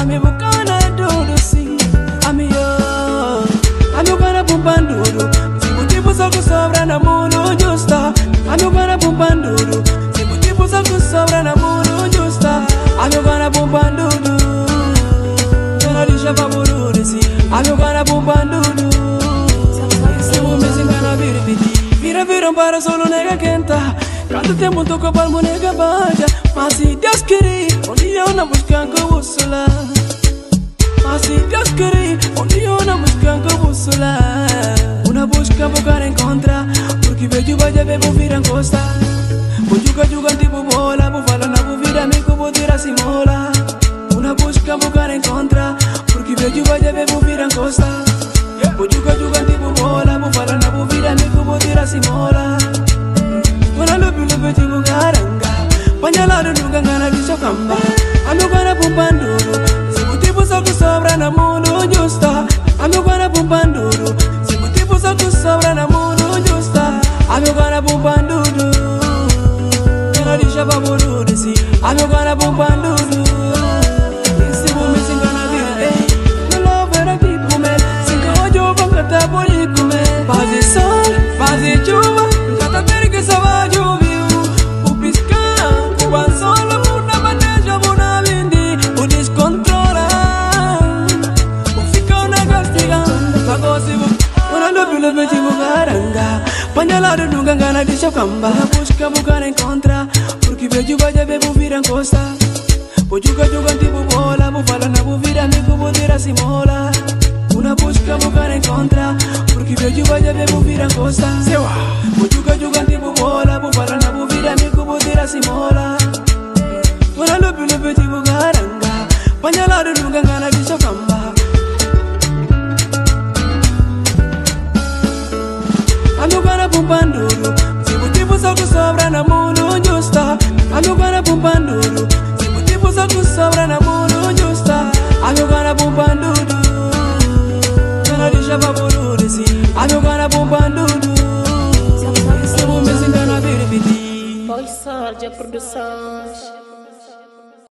Ami bukana dudu si Ami yo Ami bukana bumban dudu Sibu tipu sa sobra na mulu justa Ami bukana bumban dudu Sibu tipu sa sobra na mulu justa Ami bukana bumban dudu Tena lisha pa bururi si Ami bukana bumban dudu Sibu misi Vira vira para solo nega quenta. Tanto tempo toco para nega baja Mas se Deus querer dia eu não buscando bússola Mas se Deus querer dia eu não buscando bússola Una busca buscar encontra Porque vejo vai ver vou vir encosta Vou jogar jogar tipo bola Vou falar na vou vir amigo vou tirar mola Una busca buscar encontra Porque vejo vai ver vou vir encosta Vou jogar jogar tipo bola Vou falar na vou vir amigo vou tirar mola wanyalado ndungangana vichokamba andokwana pumpanduru. Zimutipu sokusobra na munhu nyusta andokwana pumpanduru. Zimutipu sokusobra na Pañalado nunca gana dicha famba Busca buscar en contra Porque bello vaya bebo viran costa Bojuga jugan tipo bola Bufala na buvira amigo bodera simola. Una busca buscar en contra Porque bello vaya bebo viran costa Bojuga jugan tipo bola Bufala na buvira amigo bodera simola. Wana lupi lupi tipo garanga Pañalado nunca gana dicha tipo kusobra na mundo justa Amugana pumpanduru Analisha pabururisi Amugana pumpanduru Sibu mesingana biribidi Voice Sarja Produções.